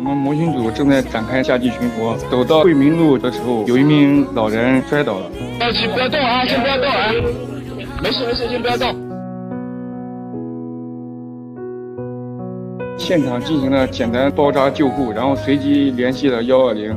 我们模型组正在展开夏季巡逻，走到惠民路的时候，有一名老人摔倒了。不要急，不要动啊，先不要动啊，没事没事，先不要动。现场进行了简单包扎救护，然后随即联系了幺二零。